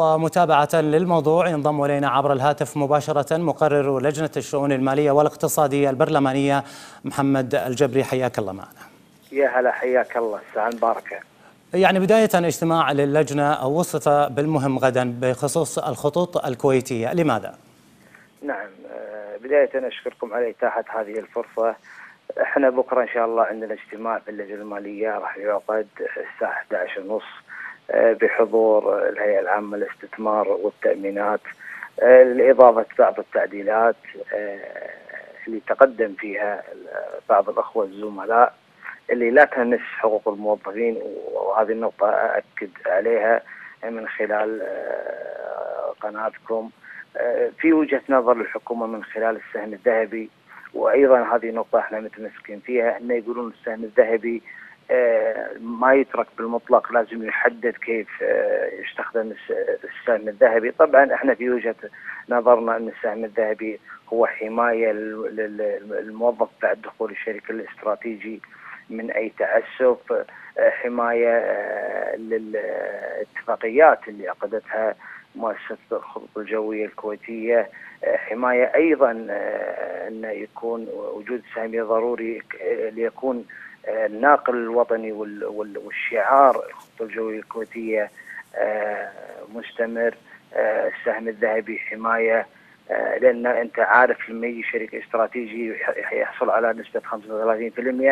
ومتابعة للموضوع ينضم إلينا عبر الهاتف مباشرة مقرر لجنة الشؤون المالية والاقتصادية البرلمانية محمد الجبري. حياك الله معنا. يا هلا حياك الله. الساعة المباركة يعني بداية اجتماع للجنة وصف بالمهم غدا بخصوص الخطوط الكويتية. لماذا؟ نعم بداية أشكركم على إتاحة هذه الفرصة. إحنا بكرة إن شاء الله عندنا اجتماع في اللجنة المالية راح يعقد الساعة 11 ونص. بحضور الهيئة العامة للاستثمار والتأمينات لإضافة بعض التعديلات اللي تقدم فيها بعض الأخوة الزملاء اللي لا تهمس حقوق الموظفين وهذه النقطة أأكد عليها من خلال قناتكم. في وجهة نظر الحكومة من خلال السهم الذهبي وأيضا هذه نقطة إحنا متمسكين فيها أنه يقولون السهم الذهبي ما يترك بالمطلق لازم يحدد كيف يستخدم السهم الذهبي. طبعا إحنا في وجهة نظرنا أن السهم الذهبي هو حماية للموظف بعد دخول الشركة الاستراتيجي من أي تعسف حماية للاتفاقيات اللي عقدتها مؤسسة الخطوط الجوية الكويتية. حماية أيضا أن يكون وجود سامية ضروري ليكون الناقل الوطني والشعار الخطوط الجوية الكويتية مستمر السهم الذهبي حماية لأن أنت عارف لما يجي شريك استراتيجي يحصل على نسبة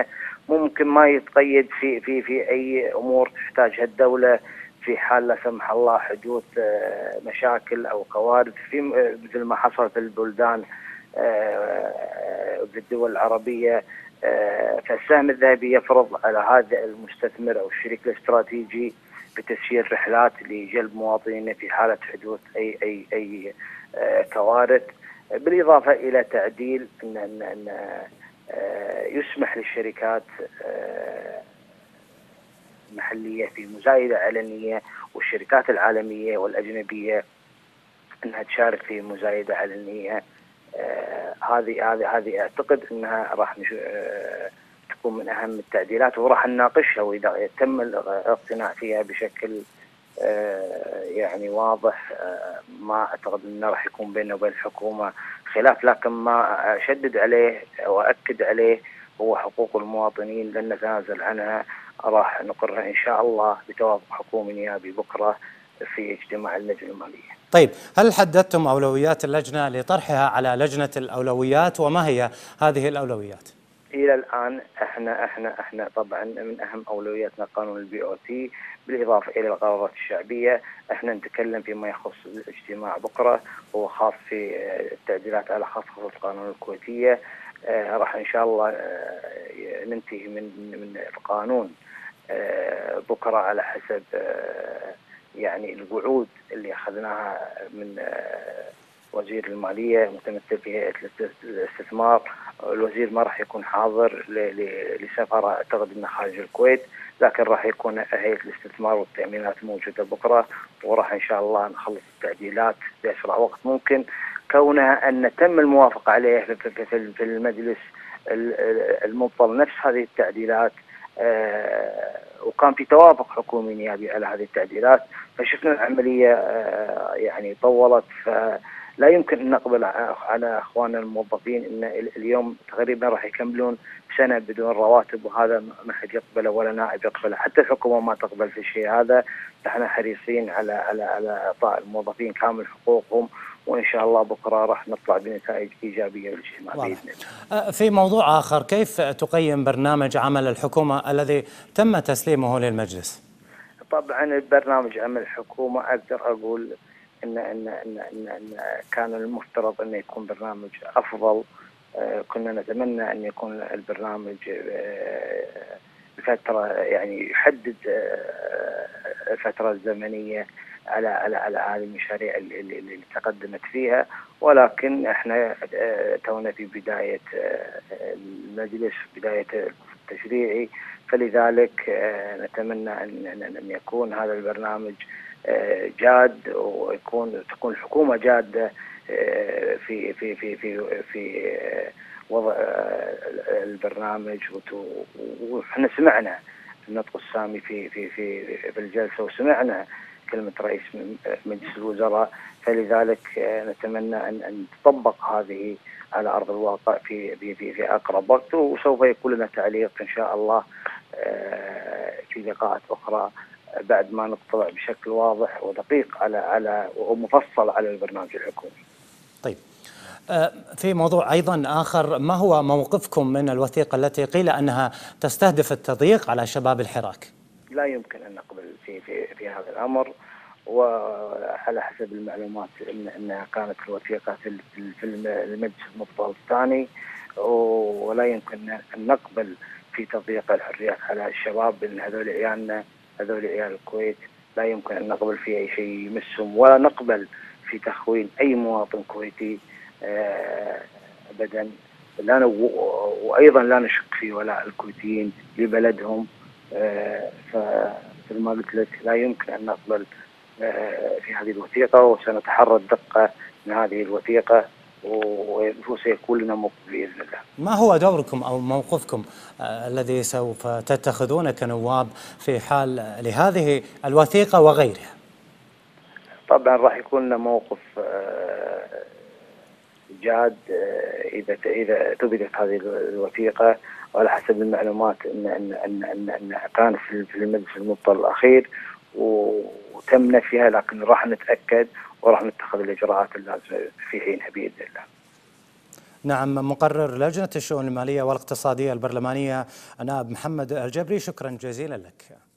35% ممكن ما يتقيد في في في أي أمور تحتاجها الدولة في حال لا سمح الله حدوث مشاكل أو كوارث في مثل ما حصل في البلدان في الدول العربية. فالسهم الذهبي يفرض على هذا المستثمر أو الشريك الاستراتيجي بتسيير رحلات لجلب مواطنين في حالة حدوث أي أي أي كوارث بالإضافة إلى تعديل إن إن, إن يسمح للشركات المحليه في مزايدة علنية والشركات العالمية والأجنبية إنها تشارك في مزايدة علنية. هذه هذه هذه أعتقد إنها راح آه تكون من أهم التعديلات وراح نناقشها واذا تم الاقتناع فيها بشكل آه يعني واضح آه ما أعتقد إنه راح يكون بيننا وبين الحكومة خلاف لكن ما أشدد عليه واكد عليه هو حقوق المواطنين لن نتنازل عنها راح نقرها إن شاء الله بتوافق حكومي نيابي بكرة في اجتماع اللجنة المالية. طيب هل حددتم أولويات اللجنة لطرحها على لجنة الأولويات وما هي هذه الأولويات؟ إلى الآن إحنا إحنا إحنا طبعا من أهم أولوياتنا قانون ال BOT بالإضافة إلى القرارات الشعبية إحنا نتكلم فيما يخص الاجتماع بكرة هو خاص في التعديلات على خاصه القانون الكويتية آه راح إن شاء الله آه ننتهي من من القانون آه بكرة على حسب يعني الوعود اللي أخذناها من وزير المالية متمثل في هيئة الاستثمار. الوزير ما راح يكون حاضر لسفره أعتقد انه خارج الكويت لكن راح يكون هيئة الاستثمار والتأمينات موجودة بكرة وراح إن شاء الله نخلص التعديلات بأسرع وقت ممكن. كونها أن تم الموافقة عليه في المجلس المبطل نفس هذه التعديلات وكان في توافق حكومي نيابي على هذه التعديلات فشفنا العملية يعني طولت فلا يمكن أن نقبل على أخواننا الموظفين إن اليوم تقريبا راح يكملون سنة بدون رواتب وهذا ما حد يقبله ولا نائب يقبله. حتى الحكومة ما تقبل في الشيء هذا. إحنا حريصين على على على إعطاء الموظفين كامل حقوقهم. وإن شاء الله بكرة راح نطلع بنتائج إيجابية بالاجتماع بإذن الله. في موضوع آخر كيف تقيم برنامج عمل الحكومة الذي تم تسليمه للمجلس؟ طبعا برنامج عمل الحكومة أقدر أقول ان ان ان ان, إن كان المفترض إنه يكون برنامج أفضل كنا نتمنى أن يكون البرنامج فترة يعني يحدد الفترة الزمنية على على على هذه المشاريع اللي, اللي تقدمت فيها ولكن إحنا تونا في بداية المجلس بداية التشريعي. فلذلك نتمنى ان ان يكون هذا البرنامج جاد ويكون تكون الحكومة جادة في في في في في وضع البرنامج. وإحنا سمعنا النطق السامي في في في في الجلسة وسمعنا كلمة رئيس مجلس الوزراء فلذلك نتمنى ان أن تطبق هذه على أرض الواقع في في في, في أقرب وقت وسوف يكون لنا تعليق إن شاء الله في لقاءات أخرى بعد ما نطلع بشكل واضح ودقيق على على ومفصل على البرنامج الحكومي. طيب في موضوع أيضا آخر ما هو موقفكم من الوثيقة التي قيل أنها تستهدف التضييق على شباب الحراك؟ لا يمكن أن نقبل في في في هذا الأمر وعلى حسب المعلومات ان إنها كانت الوثيقة في في المجلس المفضل الثاني ولا يمكن أن نقبل في تضييق الحريات على الشباب ان هذول عيالنا هذول عيال الكويت لا يمكن أن نقبل في أي شيء يمسهم ولا نقبل في تخوين أي مواطن كويتي ابدا. لا وأيضا لا نشك في ولاء الكويتيين لبلدهم. فمثل ما قلت لك لا يمكن أن نقبل في هذه الوثيقة وسنتحرى الدقة من هذه الوثيقة وسيكون لنا موقف بإذن الله. ما هو دوركم أو موقفكم الذي سوف تتخذونه كنواب في حال لهذه الوثيقة وغيرها؟ طبعا راح يكون لنا موقف جاد إذا إذا ثبتت هذه الوثيقة وعلى حسب المعلومات ان ان ان ان, إن كان في المجلس المبطل الأخير وتم نفيها لكن راح نتأكد وراح نتخذ الإجراءات اللازمة في حينها بإذن الله. نعم مقرر لجنة الشؤون المالية والإقتصادية البرلمانية نائب محمد الجبري شكرا جزيلا لك.